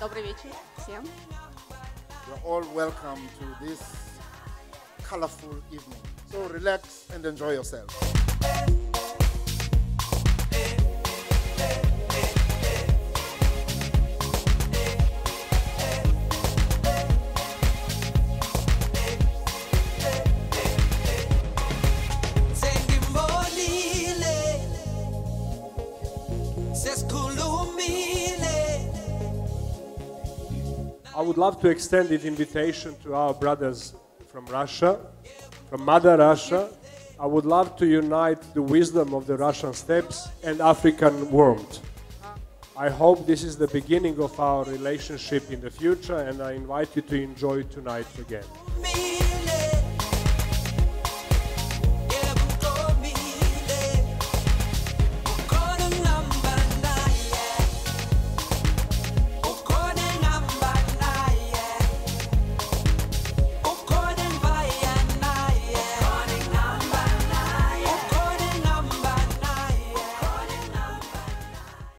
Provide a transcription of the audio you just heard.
Добрый вечер всем. You're all welcome to this colorful evening. So relax and enjoy yourself. I would love to extend the invitation to our brothers from Russia, from Mother Russia. I would love to unite the wisdom of the Russian steppes and African world. I hope this is the beginning of our relationship in the future, and I invite you to enjoy tonight again.